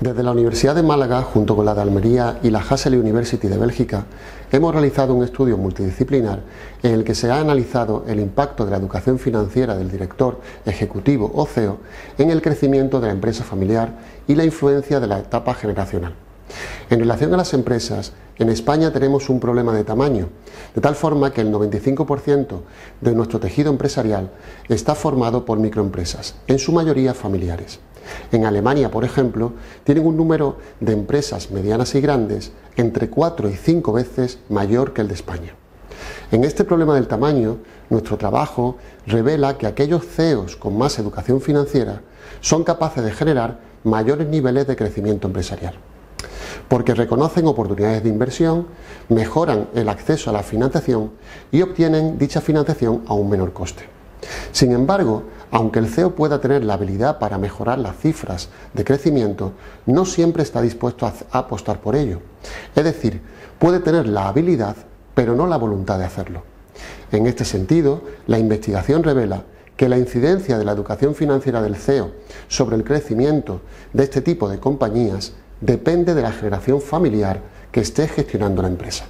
Desde la Universidad de Málaga, junto con la de Almería y la Hasseley University de Bélgica, hemos realizado un estudio multidisciplinar en el que se ha analizado el impacto de la educación financiera del director ejecutivo o CEO en el crecimiento de la empresa familiar y la influencia de la etapa generacional. En relación a las empresas, en España tenemos un problema de tamaño, de tal forma que el 95% de nuestro tejido empresarial está formado por microempresas, en su mayoría familiares. En Alemania, por ejemplo, tienen un número de empresas medianas y grandes entre 4 y 5 veces mayor que el de España. En este problema del tamaño, nuestro trabajo revela que aquellos CEOs con más educación financiera son capaces de generar mayores niveles de crecimiento empresarial, porque reconocen oportunidades de inversión, mejoran el acceso a la financiación y obtienen dicha financiación a un menor coste. Sin embargo, aunque el CEO pueda tener la habilidad para mejorar las cifras de crecimiento, no siempre está dispuesto a apostar por ello. Es decir, puede tener la habilidad, pero no la voluntad de hacerlo. En este sentido, la investigación revela que la incidencia de la educación financiera del CEO sobre el crecimiento de este tipo de compañías depende de la generación familiar que esté gestionando la empresa.